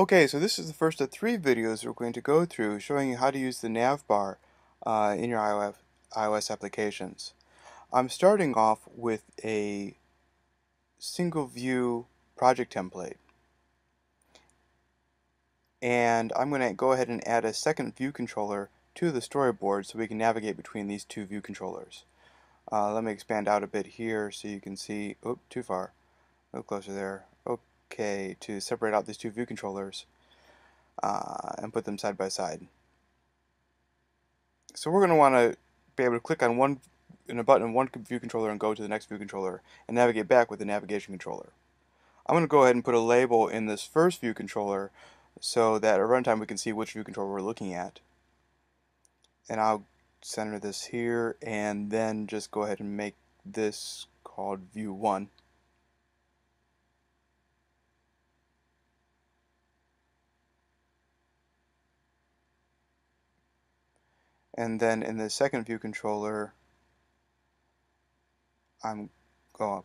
Okay, so this is the first of three videos we're going to go through showing you how to use the nav bar uh, in your iOS, applications. I'm starting off with a single view project template. And I'm going to go ahead and add a second view controller to the storyboard so we can navigate between these two view controllers. Uh, let me expand out a bit here so you can see, oh, too far, a little closer there, okay to separate out these two view controllers uh, and put them side by side. So we're going to want to be able to click on one in a button in one view controller and go to the next view controller and navigate back with the navigation controller. I'm going to go ahead and put a label in this first view controller so that at runtime we can see which view controller we're looking at. And I'll center this here and then just go ahead and make this called view 1. And then in the second view controller I'm oh,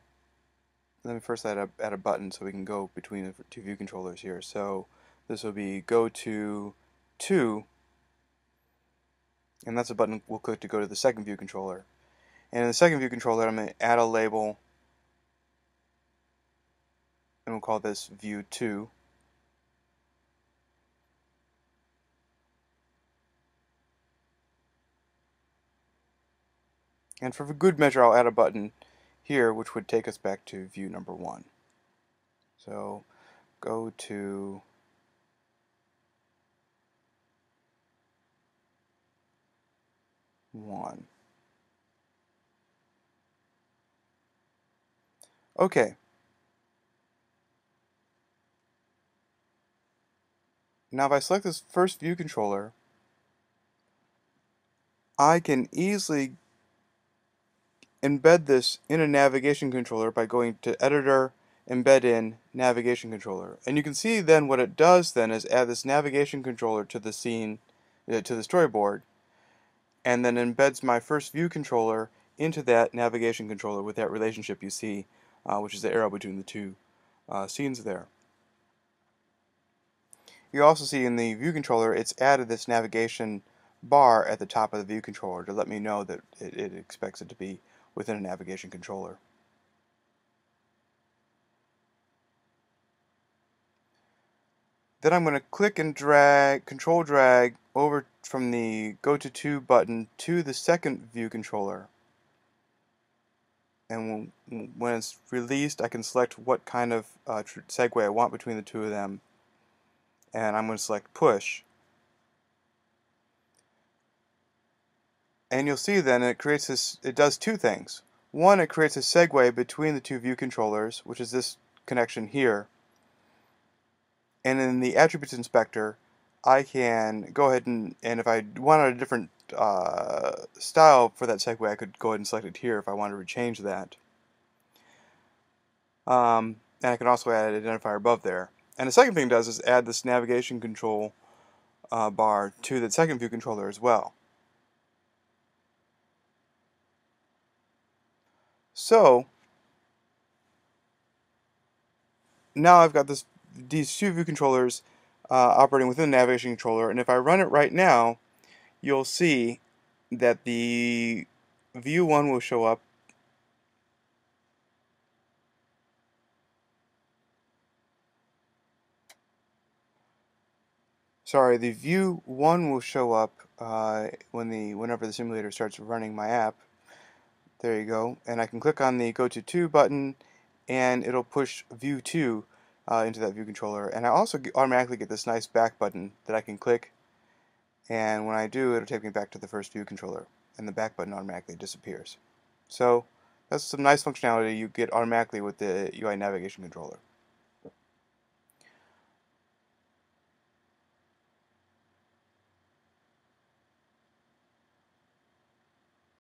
let me first add a, add a button so we can go between the two view controllers here. So this will be go to 2 and that's a button we'll click to go to the second view controller. And in the second view controller I'm going to add a label and we'll call this view 2 And for good measure, I'll add a button here, which would take us back to view number one. So go to one. Okay. Now if I select this first view controller, I can easily embed this in a navigation controller by going to editor embed in navigation controller. And you can see then what it does then is add this navigation controller to the scene uh, to the storyboard and then embeds my first view controller into that navigation controller with that relationship you see uh, which is the arrow between the two uh, scenes there. You also see in the view controller it's added this navigation bar at the top of the view controller to let me know that it, it expects it to be within a navigation controller. Then I'm going to click and drag, control drag over from the go to 2 button to the second view controller. And when it's released, I can select what kind of uh, segue I want between the two of them. And I'm going to select push. And you'll see then it creates this, it does two things. One, it creates a segue between the two view controllers, which is this connection here. And in the attributes inspector, I can go ahead and, and if I wanted a different uh, style for that segue, I could go ahead and select it here if I wanted to change that. Um, and I can also add an identifier above there. And the second thing it does is add this navigation control uh, bar to the second view controller as well. So now I've got this these two view controllers uh, operating within the navigation controller and if I run it right now you'll see that the view 1 will show up sorry the view 1 will show up uh, when the whenever the simulator starts running my app there you go. And I can click on the Go to 2 button and it'll push View 2 uh, into that view controller. And I also automatically get this nice back button that I can click and when I do it'll take me back to the first view controller and the back button automatically disappears. So that's some nice functionality you get automatically with the UI navigation controller.